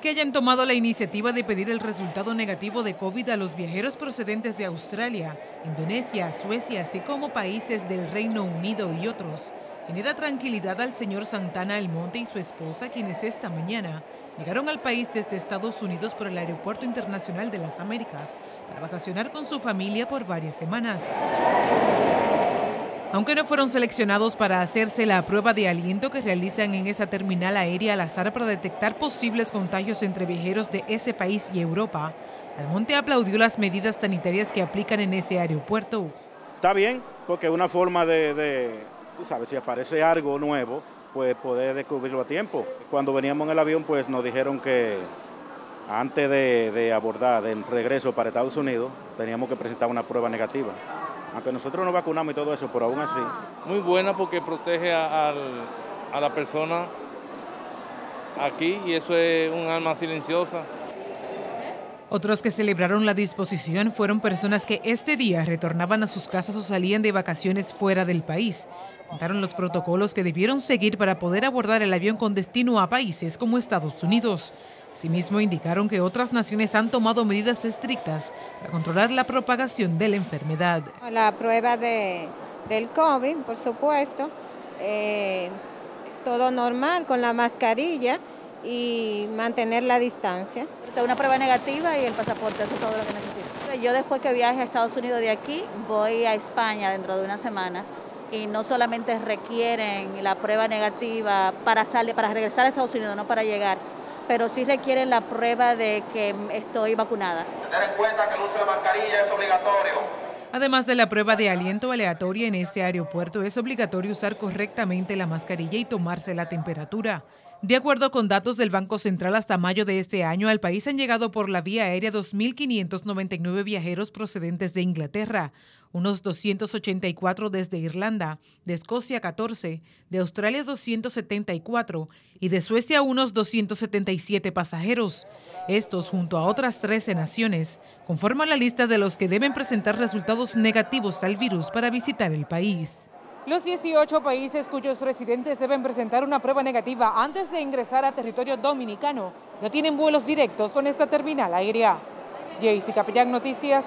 que hayan tomado la iniciativa de pedir el resultado negativo de COVID a los viajeros procedentes de Australia, Indonesia, Suecia, así como países del Reino Unido y otros, genera tranquilidad al señor Santana Almonte y su esposa, quienes esta mañana llegaron al país desde Estados Unidos por el Aeropuerto Internacional de las Américas para vacacionar con su familia por varias semanas. Aunque no fueron seleccionados para hacerse la prueba de aliento que realizan en esa terminal aérea al azar para detectar posibles contagios entre viajeros de ese país y Europa, Almonte aplaudió las medidas sanitarias que aplican en ese aeropuerto. Está bien, porque es una forma de, tú sabes, si aparece algo nuevo, pues poder descubrirlo a tiempo. Cuando veníamos en el avión, pues nos dijeron que antes de, de abordar el regreso para Estados Unidos, teníamos que presentar una prueba negativa aunque nosotros no vacunamos y todo eso, pero aún así. Muy buena porque protege a, la persona aquí y eso es un alma silenciosa. Otros que celebraron la disposición fueron personas que este día retornaban a sus casas o salían de vacaciones fuera del país. Contaron los protocolos que debieron seguir para poder abordar el avión con destino a países como Estados Unidos. Asimismo, indicaron que otras naciones han tomado medidas estrictas para controlar la propagación de la enfermedad. La prueba de, del COVID, por supuesto, eh, todo normal con la mascarilla y mantener la distancia. Una prueba negativa y el pasaporte, eso es todo lo que necesito. Yo después que viaje a Estados Unidos de aquí, voy a España dentro de una semana y no solamente requieren la prueba negativa para, salir, para regresar a Estados Unidos, no para llegar, pero sí requieren la prueba de que estoy vacunada. Tener en cuenta que el uso de mascarilla es obligatorio. Además de la prueba de aliento aleatoria en este aeropuerto, es obligatorio usar correctamente la mascarilla y tomarse la temperatura. De acuerdo con datos del Banco Central, hasta mayo de este año al país han llegado por la vía aérea 2.599 viajeros procedentes de Inglaterra, unos 284 desde Irlanda, de Escocia 14, de Australia 274 y de Suecia unos 277 pasajeros. Estos, junto a otras 13 naciones, conforman la lista de los que deben presentar resultados negativos al virus para visitar el país. Los 18 países cuyos residentes deben presentar una prueba negativa antes de ingresar a territorio dominicano no tienen vuelos directos con esta terminal aérea. Jaycee Capellán, Noticias.